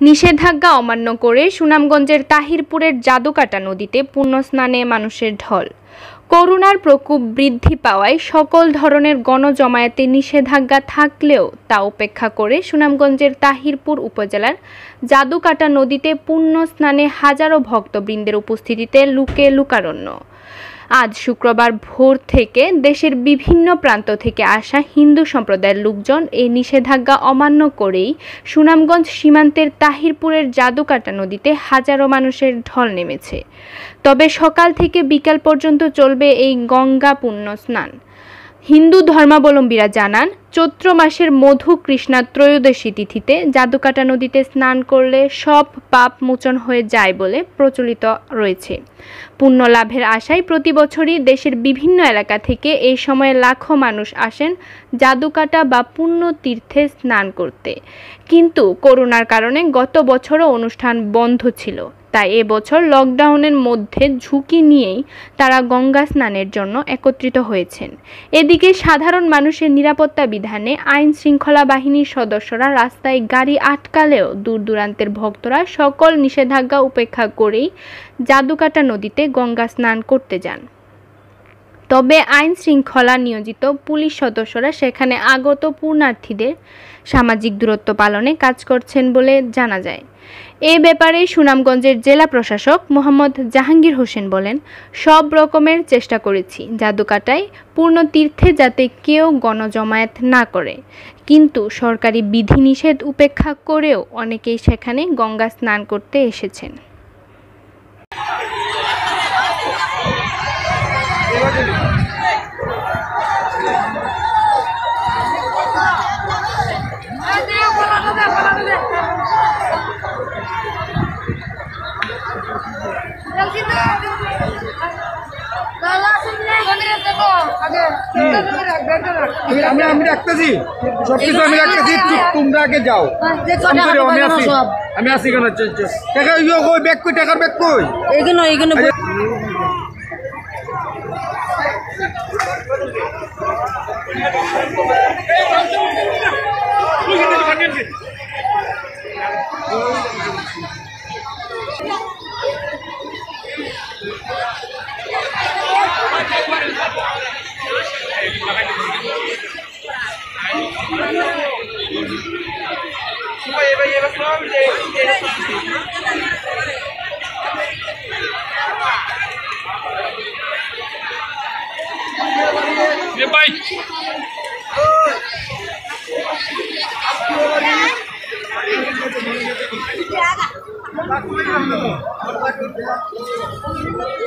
নিষেধাজ্ঞা অমান্য করে সুনামগঞ্জের তাহিরপুরের জাদুকাটা নদীতে পুণ্যস্নানে মানুষের ঢল। করোনার প্রকোপ বৃদ্ধি পাওয়ায় সকল ধরনের গণজমায়েতে নিষেধাজ্ঞা থাকলেও তা উপেক্ষা করে সুনামগঞ্জের তাহিরপুর উপজেলার জাদুকাটা নদীতে পুণ্য স্নানে হাজারো ভক্তবৃন্দের উপস্থিতিতে লুকে লুকারণ্য। আজ শুক্রবার ভোর থেকে দেশের বিভিন্ন প্রান্ত থেকে আসা হিন্দু সম্প্রদায়ের লোকজন এই নিষেধাজ্ঞা অমান্য করেই সুনামগঞ্জ সীমান্তের তাহিরপুরের জাদুকাটা নদীতে হাজারো মানুষের ঢল নেমেছে। তবে সকাল থেকে বিকাল পর্যন্ত চলবে এই গঙ্গা পুণ্য স্নান। হিন্দু ধর্মাবলম্বীরা জানান, চৈত্র মাসের মধু কৃষ্ণা ত্রয়োদশী তিথিতে জাদুকাটা নদীতে স্নান করলে সব পাপ মোচন হয়ে যায় বলে প্রচলিত রয়েছে। পুণ্য লাভের আশায় প্রতি বছরই দেশের বিভিন্ন এলাকা থেকে এই সময়ে লাখো মানুষ আসেন জাদুকাটা বা পুণ্য তীর্থে স্নান করতে। কিন্তু করোনার কারণে গত বছরও অনুষ্ঠান বন্ধ ছিল। তাই এবছর লকডাউনের মধ্যে ঝুঁকি নিয়েই তারা গঙ্গা স্নানের জন্য একত্রিত হয়েছেন। এদিকে সাধারণ মানুষের নিরাপত্তা বিধানে আইন শৃঙ্খলা বাহিনীর সদস্যরা রাস্তায় গাড়ি আটকালেও দূর দূরান্তের ভক্তরা সকল নিষেধাজ্ঞা উপেক্ষা করেই জাদুকাটা নদীতে গঙ্গা স্নান করতে যান। তবে আইন শৃঙ্খলা নিয়োজিত পুলিশ সদস্যরা সেখানে আগত পূর্ণার্থীদের সামাজিক দূরত্ব পালনে কাজ করছেন বলে জানা যায়। এ ব্যাপারে সুনামগঞ্জের জেলা প্রশাসক মোহাম্মদ জাহাঙ্গীর হোসেন বলেন, সব রকমের চেষ্টা করেছি জাদুকাটায় পূর্ণ তীর্থে যাতে কেউ গণজমায়েত না করে। কিন্তু সরকারি বিধিনিষেধ উপেক্ষা করেও অনেকেই সেখানে গঙ্গা স্নান করতে এসেছেন। আমি আমি রাখতেছি সব কিছু আমি রাখতেছি তোমরা আগে যাও আমি আছি আমি আছি কেন টাকা ইয়ে কই ব্যাগ কই টাকার ব্যাগ কই Vem, pai! vai! Thank you.